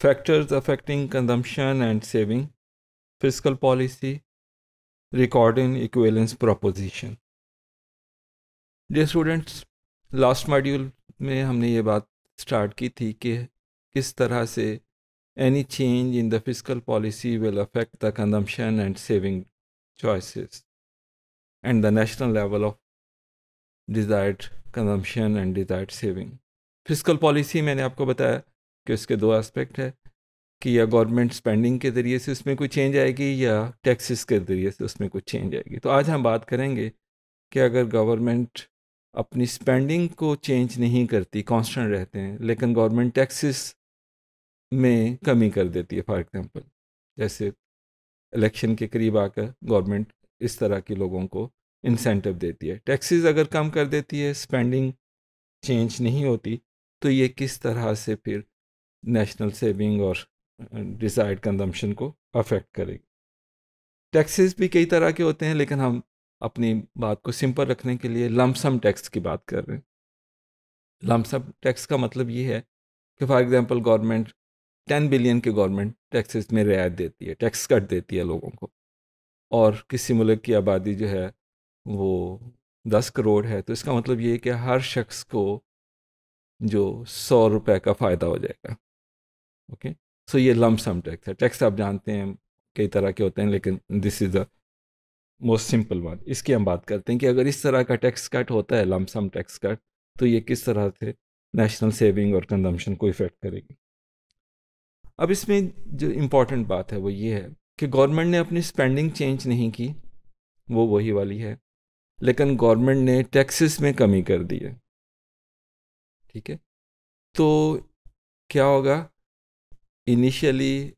factors affecting consumption and saving, fiscal policy, recording equivalence proposition. Dear students last module में हमने ये बात start की थी कि किस तरह से any change in the fiscal policy will affect the consumption and saving choices and the national level of desired consumption and desired saving fiscal policy मैंने आपको बताया कि उसके दो एस्पेक्ट है, कि या गवर्नमेंट स्पेंडिंग के ज़रिए से उसमें कोई चेंज आएगी या टैक्सेस के ज़रिए से उसमें कुछ चेंज आएगी। तो आज हम बात करेंगे कि अगर गवर्नमेंट अपनी स्पेंडिंग को चेंज नहीं करती कांस्टेंट रहते हैं, लेकिन गवर्नमेंट टैक्सेस में कमी कर देती है फॉर एग्जांपल जैसे इलेक्शन के करीब आकर गवर्नमेंट इस तरह के लोगों को इंसेंटिव देती है। टैक्सेस अगर कम कर देती है स्पेंडिंग चेंज नहीं होती तो ये किस तरह से फिर नेशनल सेविंग और डिसाइड कंजम्पशन को अफेक्ट करेगी। टैक्सेस भी कई तरह के होते हैं, लेकिन हम अपनी बात को सिंपल रखने के लिए लमसम टैक्स की बात कर रहे हैं। लमसम टैक्स का मतलब ये है कि for example government ten billion के गवर्नमेंट टैक्सेस में रियायत देती है टैक्स कट देती है लोगों को। और किसी मुल्क की आबादी जो है, वो दस करोड़ है तो इसका मतलब ये है कि हर शख्स को जो सौ रुपए का फ़ायदा हो जाएगा। ओके सो ये लमसम टैक्स है। टैक्स आप जानते हैं, कई तरह के होते हैं, लेकिन this is the most simple one इसकी हम बात करते हैं कि अगर इस तरह का टैक्स कट होता है लमसम टैक्स कट तो ये किस तरह से नेशनल सेविंग और कंजम्पशन को इफ़ेक्ट करेगी? अब इसमें जो इम्पोर्टेंट बात है, वो ये है कि गवर्नमेंट ने अपनी स्पेंडिंग चेंज नहीं की, वो वही वाली है, लेकिन गवर्नमेंट ने टैक्सेस में कमी कर दी है। ठीक है? तो क्या होगा? इनिशियली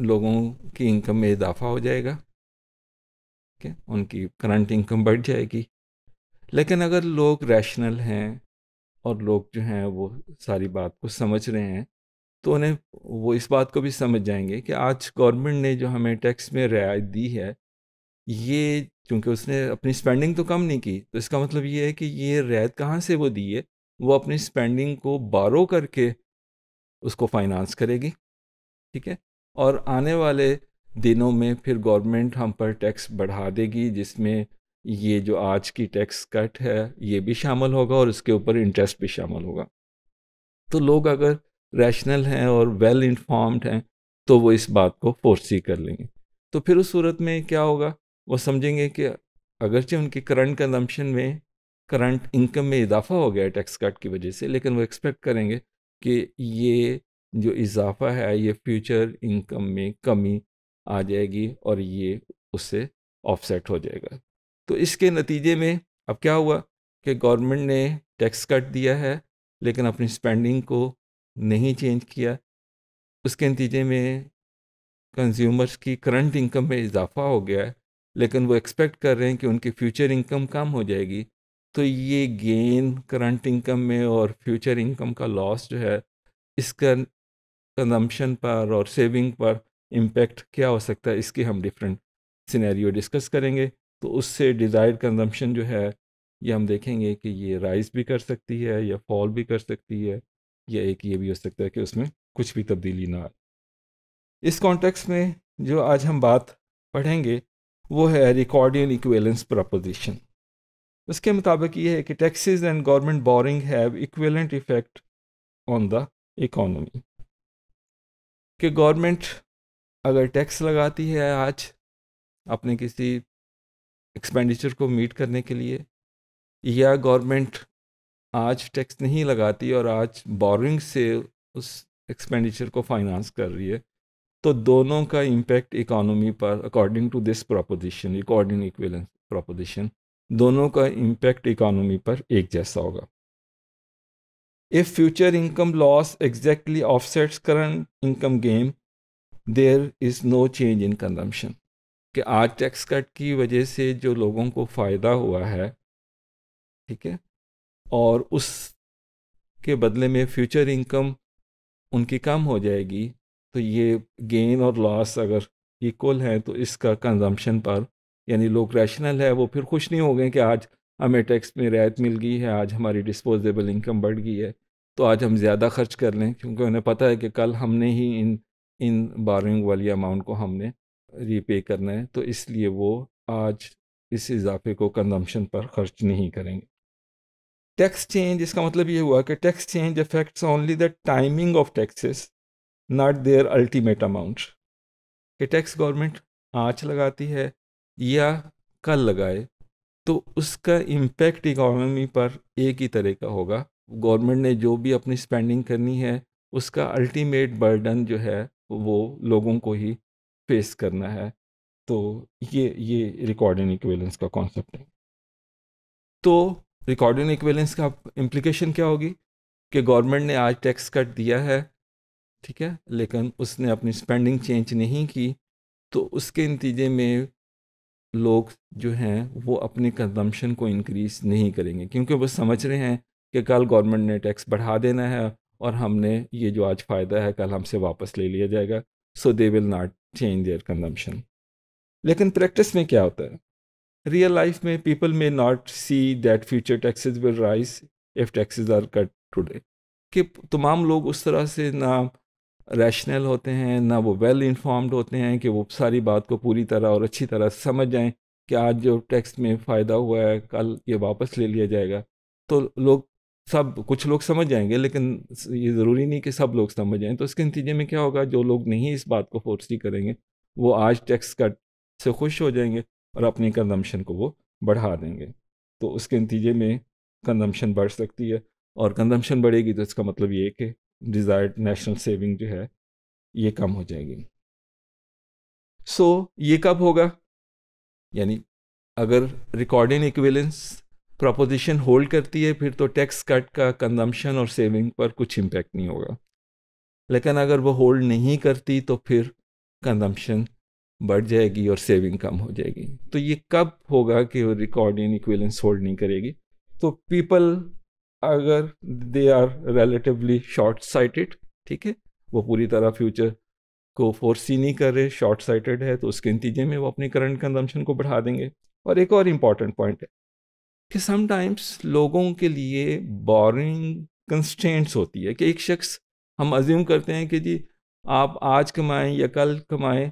लोगों की इनकम में इजाफा हो जाएगा। ठीक है? उनकी करंट इनकम बढ़ जाएगी। लेकिन अगर लोग रैशनल हैं और लोग जो हैं वो सारी बात को समझ रहे हैं तो उन्हें वो इस बात को भी समझ जाएँगे कि आज गवर्नमेंट ने जो हमें टैक्स में रियायत दी है, ये क्योंकि उसने अपनी स्पेंडिंग तो कम नहीं की तो इसका मतलब ये है कि ये रियायत कहाँ से वो दी है? वो अपनी स्पेंडिंग को बारो करके उसको फाइनेंस करेगी, ठीक है? और आने वाले दिनों में फिर गवर्नमेंट हम पर टैक्स बढ़ा देगी, जिसमें ये जो आज की टैक्स कट है, ये भी शामिल होगा और उसके ऊपर इंटरेस्ट भी शामिल होगा। तो लोग अगर रैशनल हैं और वेल इन्फॉर्म्ड हैं तो वो इस बात को फोर्सी कर लेंगे। तो फिर उस सूरत में क्या होगा? वो समझेंगे कि अगरचे उनकी करंट कंजम्पशन में करंट इनकम में इजाफा हो गया टैक्स कट की वजह से, लेकिन वो एक्सपेक्ट करेंगे कि ये जो इजाफा है, ये फ्यूचर इनकम में कमी आ जाएगी और ये उससे ऑफसेट हो जाएगा। तो इसके नतीजे में अब क्या हुआ कि गवर्नमेंट ने टैक्स कट दिया है, लेकिन अपनी स्पेंडिंग को नहीं चेंज किया। उसके नतीजे में कंज्यूमर्स की करंट इनकम में इजाफा हो गया है, लेकिन वो एक्सपेक्ट कर रहे हैं कि उनकी फ्यूचर इनकम कम हो जाएगी। तो ये गेन करंट इनकम में और फ्यूचर इनकम का लॉस जो है, इसका कंजम्पशन पर और सेविंग पर इम्पेक्ट क्या हो सकता है, इसकी हम डिफरेंट सिनेरियो डिस्कस करेंगे। तो उससे डिज़ायर्ड कंजम्पशन जो है, ये हम देखेंगे कि ये राइज भी कर सकती है या फॉल भी कर सकती है, या एक ये भी हो सकता है कि उसमें कुछ भी तब्दीली ना आए। इस कॉन्टेक्स्ट में जो आज हम बात पढ़ेंगे, वो है रिकॉर्डियन इक्वेलेंस प्रपोजिशन उसके मुताबिक ये है कि taxes and government borrowing have equivalent effect on the economy कि गवर्नमेंट अगर टैक्स लगाती है आज अपने किसी एक्सपेंडिचर को मीट करने के लिए, या गवर्नमेंट आज टैक्स नहीं लगाती और आज बोरिंग से उस एक्सपेंडिचर को फाइनेंस कर रही है तो दोनों का इम्पेक्ट इकोनॉमी पर according to this proposition according equivalence proposition दोनों का इम्पेक्ट इकोनॉमी पर एक जैसा होगा। If future income loss exactly offsets current income gain there is no change in consumption कि आज टैक्स कट की वजह से जो लोगों को फ़ायदा हुआ है, ठीक है? और उस के बदले में फ्यूचर इनकम उनकी कम हो जाएगी तो ये गेन और लॉस अगर इक्वल है तो इसका कंजम्पशन पर यानी लोग रैशनल है, वो फिर खुश नहीं हो गए कि आज हमें टैक्स में रियायत मिल गई है, आज हमारी डिस्पोजेबल इनकम बढ़ गई है तो आज हम ज़्यादा खर्च कर लें, क्योंकि उन्हें पता है कि कल हमने ही इन इन बारिंग वाली अमाउंट को हमने रीपे करना है तो इसलिए वो आज इस इजाफे को कंजम्पशन पर खर्च नहीं करेंगे। टैक्स चेंज इसका मतलब ये हुआ कि tax change affects only the timing of taxes not their ultimate amount कि टैक्स गवर्नमेंट आज लगाती है या कल लगाए तो उसका इम्पेक्ट इकोनॉमी पर एक ही तरह का होगा। गवर्नमेंट ने जो भी अपनी स्पेंडिंग करनी है, उसका अल्टीमेट बर्डन जो है, वो लोगों को ही फेस करना है। तो ये ये रिकॉर्डिंग इक्वेलेंस का कॉन्सेप्ट है। तो रिकॉर्डिंग इक्वेलेंस का इम्प्लीकेशन क्या होगी? कि गवर्नमेंट ने आज टैक्स कट दिया है, ठीक है, लेकिन उसने अपनी स्पेंडिंग चेंज नहीं की तो उसके नतीजे में लोग जो हैं, वो अपने कंजम्पशन को इंक्रीज़ नहीं करेंगे, क्योंकि वो समझ रहे हैं कि कल गवर्नमेंट ने टैक्स बढ़ा देना है और हमने ये जो आज फ़ायदा है, कल हमसे वापस ले लिया जाएगा। So they will not change their consumption लेकिन प्रैक्टिस में क्या होता है? रियल लाइफ में people may not see that future taxes will rise if taxes are cut today कि तमाम लोग उस तरह से ना रैशनल होते हैं, ना वो वेल इन्फॉर्म्ड होते हैं कि वो सारी बात को पूरी तरह और अच्छी तरह समझ जाएँ कि आज जो टैक्स में फ़ायदा हुआ है, कल ये वापस ले लिया जाएगा। तो लोग सब, कुछ लोग समझ जाएँगे, लेकिन ये ज़रूरी नहीं कि सब लोग समझ जाएँ। तो इसके नतीजे में क्या होगा, जो लोग नहीं इस बात को फोर्सली करेंगे, वो आज टैक्स कट से खुश हो जाएँगे और अपनी कंजम्पशन को वो बढ़ा देंगे। तो उसके नतीजे में कंजम्पशन बढ़ सकती है और कंजम्पशन बढ़ेगी तो इसका मतलब ये कि डिज़ायर्ड नेशनल सेविंग जो है ये कम हो जाएगी। सो so, ये कब होगा? यानी अगर रिकॉर्डिंग इक्विलेंस प्रपोजिशन होल्ड करती है फिर तो टैक्स कट का कंजम्पशन और सेविंग पर कुछ इम्पेक्ट नहीं होगा। लेकिन अगर वो होल्ड नहीं करती तो फिर कंजम्पशन बढ़ जाएगी और सेविंग कम हो जाएगी। तो ये कब होगा कि वो रिकॉर्डिंग इक्विलेंस होल्ड नहीं करेगी? तो पीपल अगर they are relatively short sighted ठीक है? वो पूरी तरह फ्यूचर को फोर्सी नहीं कर रहे शॉर्ट साइटेड है तो उसके नतीजे में वो अपने करंट कंजम्पशन को बढ़ा देंगे। और एक और इंपॉर्टेंट पॉइंट है कि समटाइम्स लोगों के लिए बोरिंग कंस्टेंट्स होती है कि एक शख्स, हम अज्यूम करते हैं कि जी, आप आज कमाएँ या कल कमाएँ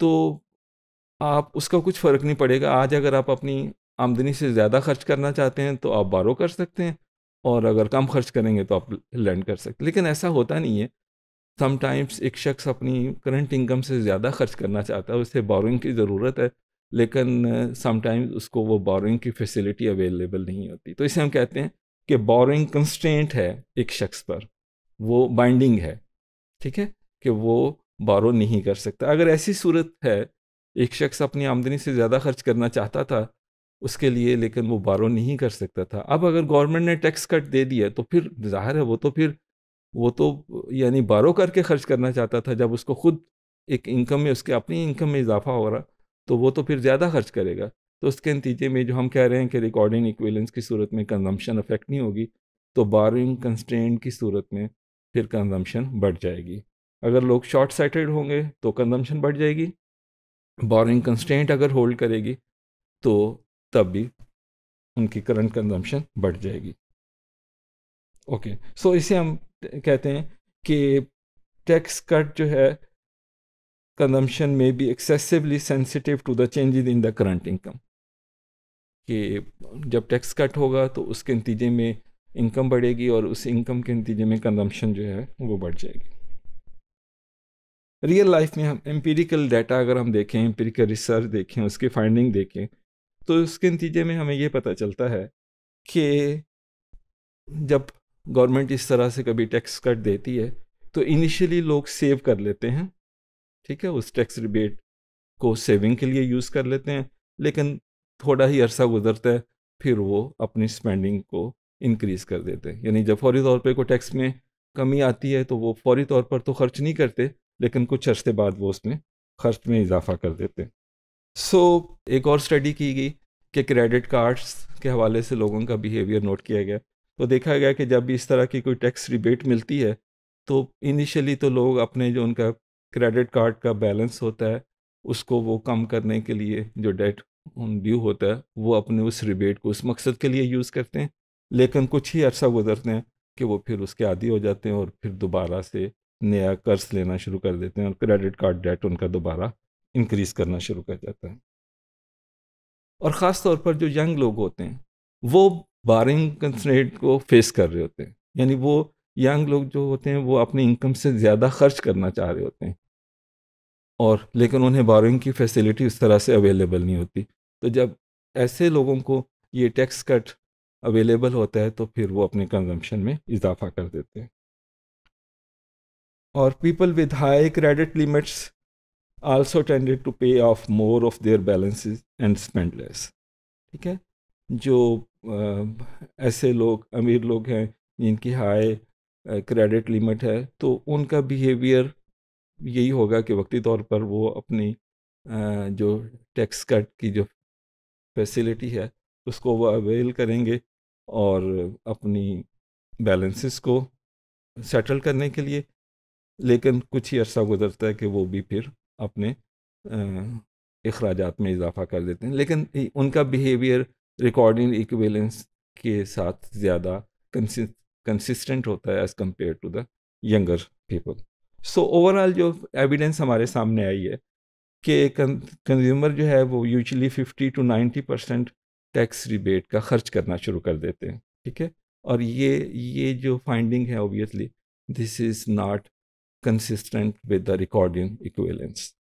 तो आप, उसका कुछ फ़र्क नहीं पड़ेगा। आज अगर आप अपनी आमदनी से ज़्यादा खर्च करना चाहते हैं तो आप बारो कर सकते हैं। और अगर कम खर्च करेंगे तो आप लैंड कर सकते लेकिन ऐसा होता नहीं है। समटाइम्स एक शख्स अपनी करंट इनकम से ज़्यादा खर्च करना चाहता है, उसे बोरिंग की ज़रूरत है, लेकिन समटाइम्स उसको वो बोरिंग की फैसिलिटी अवेलेबल नहीं होती। तो इसे हम कहते हैं कि बोरिंग कंस्टेंट है एक शख्स पर। वो बाइंडिंग है, ठीक है? कि वो बोरो नहीं कर सकता। अगर ऐसी सूरत है, एक शख्स अपनी आमदनी से ज़्यादा खर्च करना चाहता था उसके लिए, लेकिन वो बारो नहीं कर सकता था। अब अगर गवर्नमेंट ने टैक्स कट दे दिया तो फिर ज़ाहिर है वो तो फिर, वो तो यानी बारो करके खर्च करना चाहता था। जब उसको खुद एक इनकम में, उसके अपनी इनकम में इजाफा हो रहा तो वो तो फिर ज़्यादा खर्च करेगा। तो उसके नतीजे में जो हम कह रहे हैं कि रिकॉर्डिंग इक्विलेंस की सूरत में कंजम्पशन अफेक्ट नहीं होगी तो बारिंग कंस्टेंट की सूरत में फिर कंजम्पशन बढ़ जाएगी। अगर लोग शॉर्ट साइटेड होंगे तो कंजम्पशन बढ़ जाएगी। बोरिंग कंस्टेंट अगर होल्ड करेगी तो तब भी उनकी करंट कंजम्पशन बढ़ जाएगी ओके okay. सो so इसे हम कहते हैं कि टैक्स कट जो है कंजम्पशन में भी excessively sensitive to the changes in the current income कि जब टैक्स कट होगा तो उसके नतीजे में इनकम बढ़ेगी और उस इनकम के नतीजे में कंजम्पशन जो है वो बढ़ जाएगी रियल लाइफ में हम एम्पिरिकल डाटा अगर हम देखें एम्पिरिकल रिसर्च देखें, उसकी फाइंडिंग देखें तो उसके नतीजे में हमें ये पता चलता है कि जब गवर्नमेंट इस तरह से कभी टैक्स कट देती है तो इनिशियली लोग सेव कर लेते हैं, ठीक है? उस टैक्स रिबेट को सेविंग के लिए यूज़ कर लेते हैं, लेकिन थोड़ा ही अरसा गुजरता है, फिर वो अपनी स्पेंडिंग को इंक्रीज़ कर देते हैं। यानी जब फौरी तौर पे को टैक्स में कमी आती है तो वो फौरी तौर पर तो खर्च नहीं करते, लेकिन कुछ अरसे बाद वो उसमें खर्च में इजाफा कर देते हैं। सो so, एक और स्टडी की गई कि क्रेडिट कार्ड्स के हवाले से लोगों का बिहेवियर नोट किया गया। तो देखा गया कि जब भी इस तरह की कोई टैक्स रिबेट मिलती है तो इनिशियली तो लोग अपने जो उनका क्रेडिट कार्ड का बैलेंस होता है उसको वो कम करने के लिए जो डेट ड्यू होता है वो अपने उस रिबेट को उस मकसद के लिए यूज़ करते हैं। लेकिन कुछ ही अर्सा गुजरते हैं कि वो फिर उसके आदि हो जाते हैं और फिर दोबारा से नया कर्ज लेना शुरू कर देते हैं और क्रेडिट कार्ड डेट उनका दोबारा इंक्रीज करना शुरू कर जाता है। और ख़ास तौर पर जो यंग लोग होते हैं, वो बारिंग कंसनेट को फेस कर रहे होते हैं। यानी वो यंग लोग जो होते हैं, वो अपनी इनकम से ज़्यादा खर्च करना चाह रहे होते हैं। और लेकिन उन्हें बारिंग की फैसिलिटी उस तरह से अवेलेबल नहीं होती। तो जब ऐसे लोगों को ये टैक्स कट अवेलेबल होता है तो फिर वो अपने कंजम्पशन में इजाफा कर देते हैं। और people with high credit limits also tended to pay off more of their balances and spend less ठीक है? जो ऐसे लोग, अमीर लोग हैं, जिनकी हाई क्रेडिट लिमिट है तो उनका बिहेवियर यही होगा कि वक्ती तौर पर वो अपनी जो टैक्स कट की जो फैसिलिटी है, उसको वो अवेल करेंगे और अपनी बैलेंसेस को सेटल करने के लिए। लेकिन कुछ ही अर्सा गुजरता है कि वो भी फिर अपने अखराज में इजाफा कर देते हैं। लेकिन उनका बिहेवियर रिकॉर्डिंग इक्विलेंस के साथ ज़्यादा कंसिस्टेंट होता है as compare to the younger people. So, overall जो एविडेंस हमारे सामने आई है कि कंज्यूमर जो है वो usually 50 to 90 percent tax rebate का खर्च करना शुरू कर देते हैं, ठीक है? और ये ये जो फाइंडिंग है obviously this is not consistent with the recording equivalence.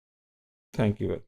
Thank you.